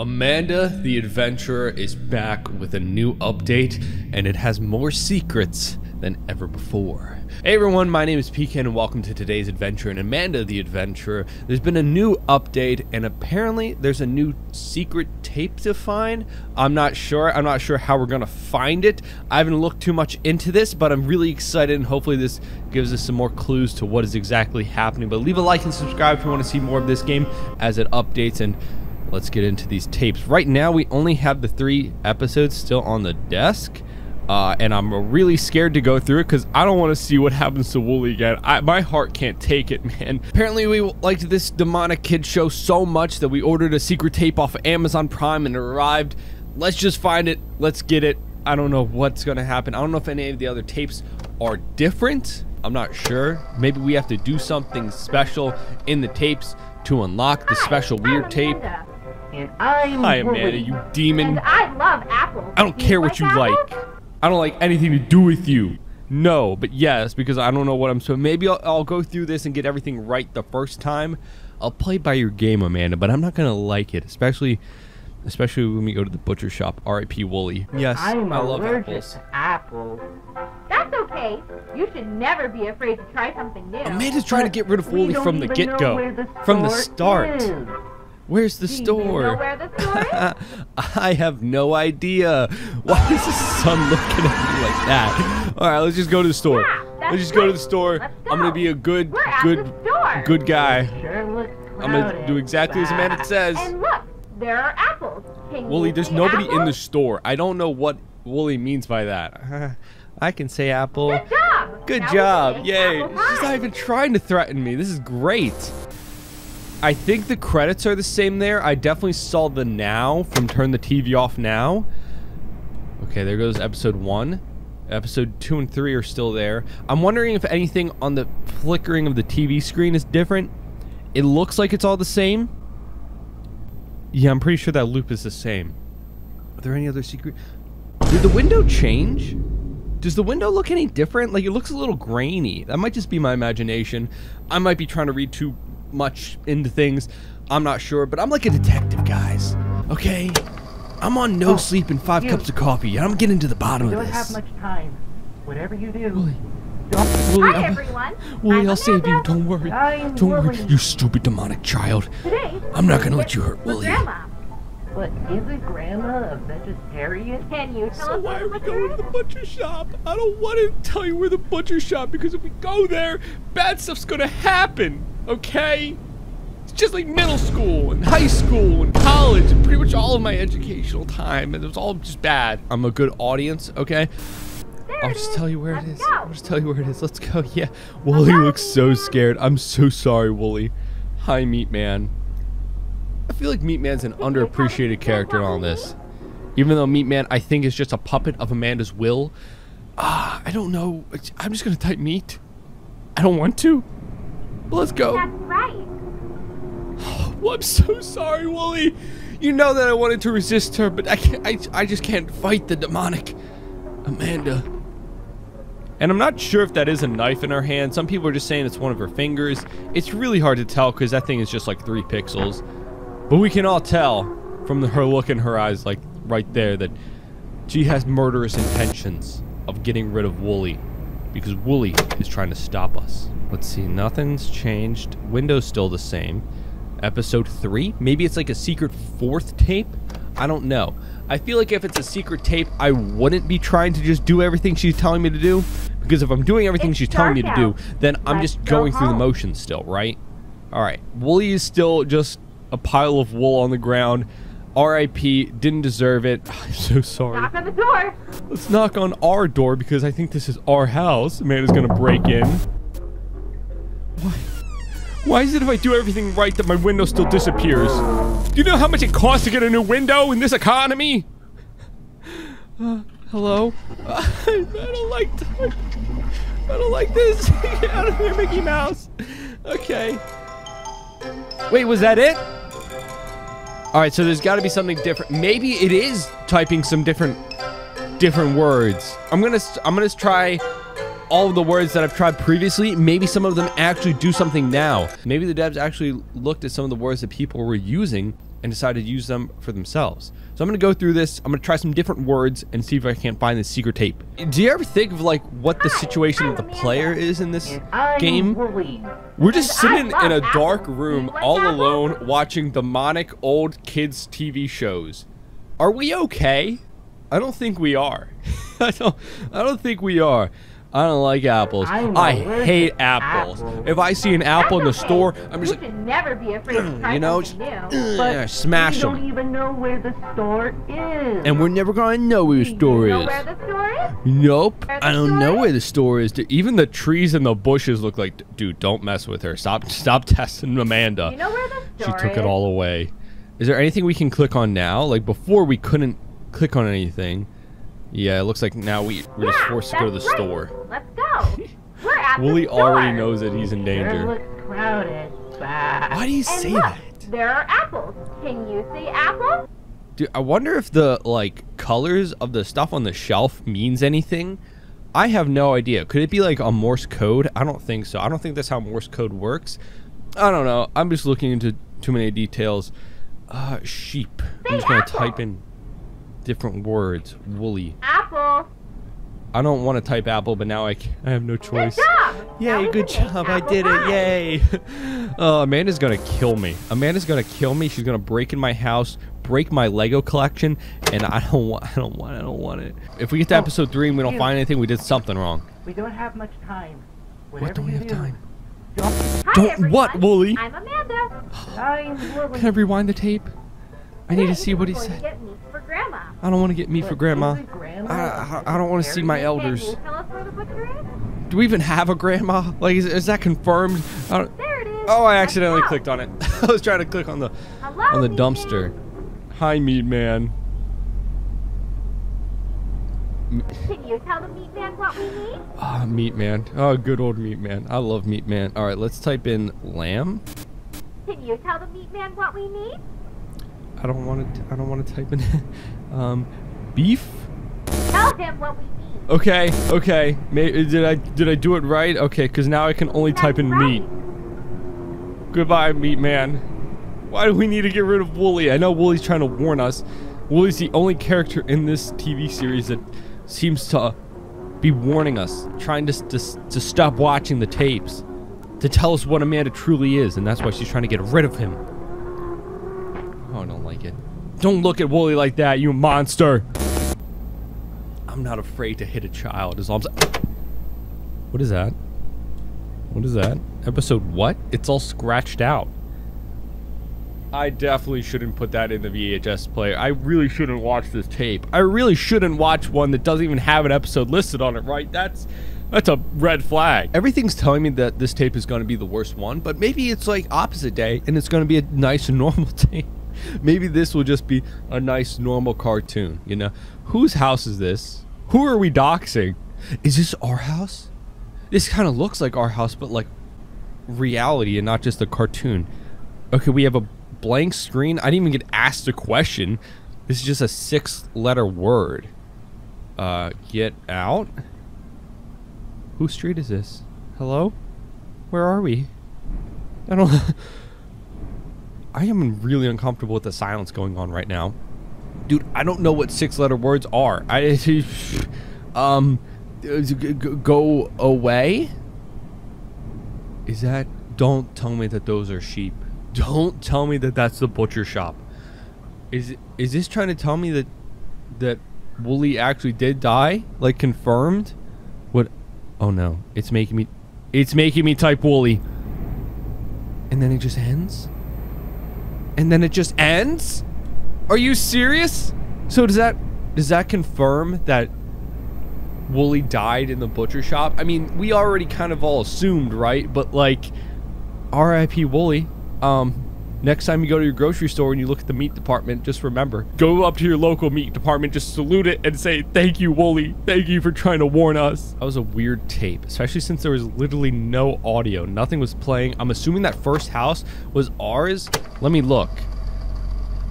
Amanda the Adventurer is back with a new update, and it has more secrets than ever before. Hey everyone, my name is Pecan and welcome to today's adventure in Amanda the Adventurer. There's been a new update and apparently there's a new secret tape to find. I'm not sure. I'm not sure how we're gonna find it. I haven't looked too much into this, but I'm really excited and hopefully this gives us some more clues to what is exactly happening. But leave a like and subscribe if you want to see more of this game as it updates and let's get into these tapes. Right now, we only have the three episodes still on the desk. Uh, and I'm really scared to go through it because I don't want to see what happens to Wooly again. I, my heart can't take it, man. Apparently, we liked this demonic kid show so much that we ordered a secret tape off of Amazon Prime and it arrived. Let's just find it. Let's get it. I don't know what's going to happen. I don't know if any of the other tapes are different. I'm not sure. Maybe we have to do something special in the tapes to unlock the special weird tape. And I'm Hi, Amanda, you demon. And I love apples. I don't Do you care what you apples? like. I don't like anything to do with you. No, but yes, because I don't know what I'm so maybe I'll, I'll go through this and get everything right the first time. I'll play by your game, Amanda, but I'm not gonna like it, especially especially when we go to the butcher shop. R.I.P. Wooly. Yes, I'm I love allergic apples. to apples. That's okay. You should never be afraid to try something new. Amanda's trying to get rid of Wooly from the get-go, from the start. is. Where's the Do you store? know where the store is? I have no idea. Why is the sun looking at me like that? All right, let's just go to the store. Yeah, let's just go to the store. Let's I'm gonna be a good, We're good, good guy. Sure looks I'm gonna do exactly as Amanda Bah. says. And look, there are apples. Can Wooly, there's say nobody in the store. I don't know what Wooly means by that. I can say apple. Good job. Good Now job. Yay. She's not even trying to threaten me. This is great. I think the credits are the same there. I definitely saw the now from Turn the TV Off Now. Okay, there goes episode one. Episode two and three are still there. I'm wondering if anything on the flickering of the TV screen is different. It looks like it's all the same. Yeah, I'm pretty sure that loop is the same. Are there any other secret? Did the window change? Does the window look any different? Like it looks a little grainy. That might just be my imagination. I might be trying to read too much into things. I'm not sure, but I'm like a detective, guys. Okay? I'm on no Oh, sleep and five you- cups of coffee, I'm getting to the bottom of this. You don't have much time. Whatever you do, don't. Wooly, Hi, I'm- everyone. I'm I'll save you. Don't worry. I'm Don't worry. Wooly. You stupid demonic child. Today, I'm not gonna let you hurt Wooly. Grandma. But isn't Grandma a vegetarian? Can you tell So us why are we going to the butcher shop? I don't want to tell you where the butcher shop because if we go there, bad stuff's gonna happen. Okay? It's just like middle school and high school and college and pretty much all of my educational time, and it was all just bad. I'm a good audience. Okay? I'll just tell you where it is. I'll just tell you where it is. Let's go. Yeah. Wooly looks so scared. I'm so sorry, Wooly. Hi, Meat Man. I feel like Meat Man's an underappreciated character in all this. Even though Meat Man, I think, is just a puppet of Amanda's will. Ah, I don't know. I'm just gonna type meat. I don't want to. But let's go. That's right. Well, I'm so sorry, Wooly. You know that I wanted to resist her, but I can't. I, I just can't fight the demonic Amanda. And I'm not sure if that is a knife in her hand. Some people are just saying it's one of her fingers. It's really hard to tell because that thing is just like three pixels. But we can all tell from the, her look in her eyes, like right there, that she has murderous intentions of getting rid of Wooly because Wooly is trying to stop us. Let's see, nothing's changed. Window's still the same. Episode 3? Maybe it's like a secret fourth tape? I don't know. I feel like if it's a secret tape, I wouldn't be trying to just do everything she's telling me to do. Because if I'm doing everything It's she's telling me to do, then I'm just go going through the motions still, right? Alright. Wooly is still just a pile of wool on the ground. R.I.P. Didn't deserve it. I'm so sorry. Knock on the door. Let's knock on our door because I think this is our house. Amanda's gonna break in. Why? Is it if I do everything right that my window still disappears? Do you know how much it costs to get a new window in this economy? Uh, hello? I don't like I don't like this. Get out of here, Mickey Mouse. Okay. Wait, was that it? All right, so there's got to be something different. Maybe it is typing some different different words. I'm gonna I'm gonna try all of the words that I've tried previously. Maybe some of them actually do something now. Maybe the devs actually looked at some of the words that people were using and decided to use them for themselves. So I'm gonna go through this. I'm gonna try some different words and see if I can't find the secret tape. Do you ever think of like what the situation of the player is in this game? We're just sitting in a dark room all alone watching demonic old kids TV shows. Are we okay? I don't think we are. I don't I don't think we are. I don't like apples. I'm I hate apples. apples. If I see an apple in the okay. store, I'm just you like, should never be afraid to try you know, just- new. But yeah, smash we them. don't even know where the store is. And we're never gonna know where the store you know is. where the store is? Nope. I don't store know where the store is. Even the trees and the bushes look like, dude, don't mess with her. Stop, stop testing Amanda. You know where the She took is? it all away. Is there anything we can click on now? Like before, we couldn't click on anything. Yeah, it looks like now we we're just forced to go to the right. store. Let's go. We're at Wooly already knows that he's in danger. looks crowded. Why do you say look, that? there are apples. Can you see apples? Dude, I wonder if the like colors of the stuff on the shelf means anything. I have no idea. Could it be like a Morse code? I don't think so. I don't think that's how Morse code works. I don't know. I'm just looking into too many details. Uh, sheep. I'm just gonna apple. type in different words. Wooly. Apple. I don't want to type apple, but now I I have no choice. Good choice. job. Now Yay, good can make job. I apple did it. Yay. uh, Amanda's going to kill me. Amanda's going to kill me. She's going to break in my house, break my Lego collection, and I don't want I don't want I don't want it. If we get to Oh, episode 3 and we don't find anything, we did something wrong. We don't have much time. What don't we have do, time? Don't. Hi, Don't- everyone. what, Wooly? I'm Amanda. Can I rewind the tape? I need to see what he we're going to said. Get meat for Grandma. I don't want to get meat for grandma. grandma I, I, I don't want to see my elders. Can you tell us where the butcher is? Do we even have a grandma? Like, is, is that confirmed? I don't, There it is. oh, I accidentally clicked on it. I was trying to click on the Hello, on the dumpster. Hi, meat man. Man. Can you tell the meat man what we need? Ah, meat man. Oh, good old meat man. I love meat man. All right, let's type in lamb. Can you tell the meat man what we need? I don't want to. I don't want to type in. um, beef. Tell him what we need. Okay, okay. May, did I did I do it right? Okay, because now I can only type in right. meat. Goodbye, meat man. Why do we need to get rid of Wooly? I know Wooly's trying to warn us. Wooly's the only character in this TV series that seems to be warning us, trying to, to, to stop watching the tapes, to tell us what Amanda truly is, and that's why she's trying to get rid of him. Oh, I don't like it. Don't look at Wooly like that, you monster! I'm not afraid to hit a child as long as What is that? What is that? Episode what? It's all scratched out. I definitely shouldn't put that in the VHS player. I really shouldn't watch this tape. I really shouldn't watch one that doesn't even have an episode listed on it, right? That's that's a red flag. Everything's telling me that this tape is going to be the worst one, but maybe it's like opposite day and it's going to be a nice and normal tape. Maybe this will just be a nice normal cartoon, you know? Whose house is this? Who are we doxing? Is this our house? This kind of looks like our house, but like reality and not just a cartoon. Okay, we have a blank screen. I didn't even get asked a question. This is just a six letter word. Uh, get out? Whose street is this? Hello? Where are we? I don't. I am really uncomfortable with the silence going on right now. Dude, I don't know what six letter words are. I. Um. Go away? Is that. Don't tell me that those are sheep. Don't tell me that that's the butcher shop. Is is this trying to tell me that that Wooly actually did die? Like confirmed? What? Oh no! It's making me. It's making me type Wooly. And then it just ends. And then it just ends. Are you serious? So does that does that confirm that Wooly died in the butcher shop? I mean, we already kind of all assumed, right? But like, R.I.P. Wooly. Um, next time you go to your grocery store and you look at the meat department, just remember, go up to your local meat department, just salute it and say, "Thank you, Wooly. Thank you for trying to warn us." That was a weird tape, especially since there was literally no audio. Nothing was playing. I'm assuming that first house was ours. Let me look.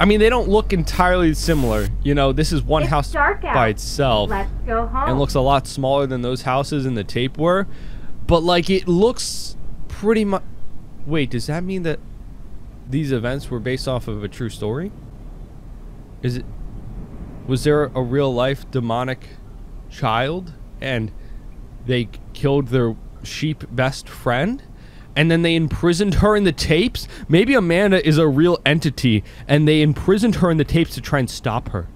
I mean, they don't look entirely similar. You know, this is one It's house by itself Let's go home. and looks a lot smaller than those houses in the tape were. But like it looks pretty much. Wait, does that mean that these events were based off of a true story? Is it was there a real life demonic child and they killed their sheep best friend? And then they imprisoned her in the tapes? Maybe Amanda is a real entity and they imprisoned her in the tapes to try and stop her.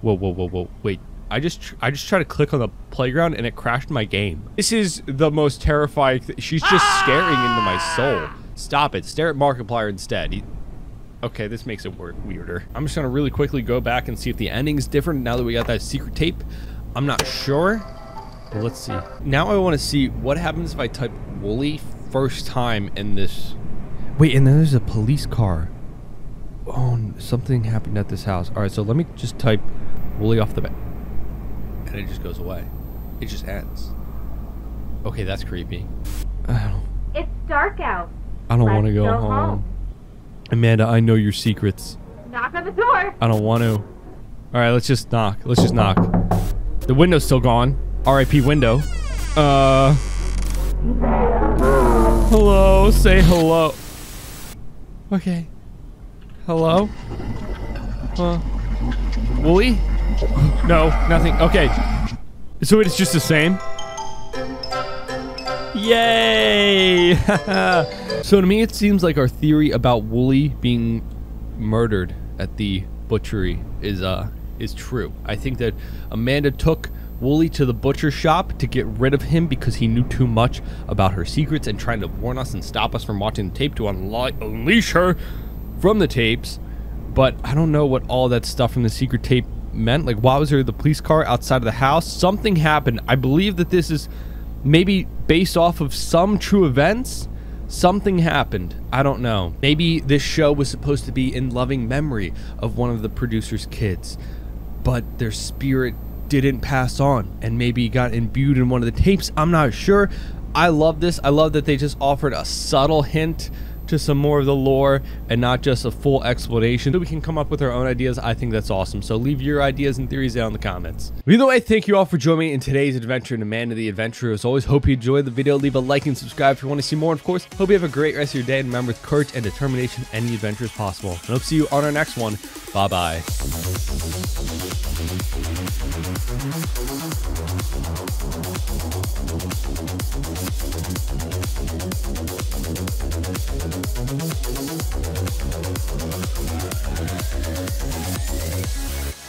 Whoa, whoa, whoa, whoa. Wait. I just I just tried to click on the playground and it crashed my game. This is the most terrifying th- She's just ah! scaring into my soul. Stop it. Stare at Markiplier instead. He- okay, this makes it work weirder. I'm just gonna really quickly go back and see if the ending's different now that we got that secret tape. I'm not sure. But let's see. Now I want to see what happens if I type Wooly first time in this. Wait, and then there's a police car. Oh, something happened at this house. All right, so let me just type Wooly off the bat. And it just goes away. It just ends. Okay, that's creepy. It's dark out. I don't want to go, go home. home. Amanda, I know your secrets. Knock on the door. I don't want to. All right, let's just knock. Let's just knock. The window's still gone. R.I.P. window. Uh. Hello. Say hello. Okay. Hello. Uh. Wooly? No, nothing. Okay. So it's just the same. Yay! so to me, it seems like our theory about Wooly being murdered at the butchery is uh is true. I think that Amanda took Wooly to the butcher shop to get rid of him because he knew too much about her secrets and trying to warn us and stop us from watching the tape to unleash her from the tapes. But I don't know what all that stuff from the secret tape meant. Like, why was there the police car outside of the house? Something happened. I believe that this is maybe based off of some true events. Something happened. I don't know. Maybe this show was supposed to be in loving memory of one of the producer's kids, but their spirit didn't pass on and maybe got imbued in one of the tapes. I'm not sure. I love this. I love that they just offered a subtle hint to some more of the lore and not just a full explanation. So we can come up with our own ideas. I think that's awesome. So leave your ideas and theories down in the comments. Either way thank you all for joining me in today's adventure in Amanda the Adventurer. As always hope you enjoyed the video. Leave a like and subscribe if you want to see more. And of course hope you have a great rest of your day and remember with courage and determination any adventure is possible. And hope to see you on our next one. Bye bye Thank you.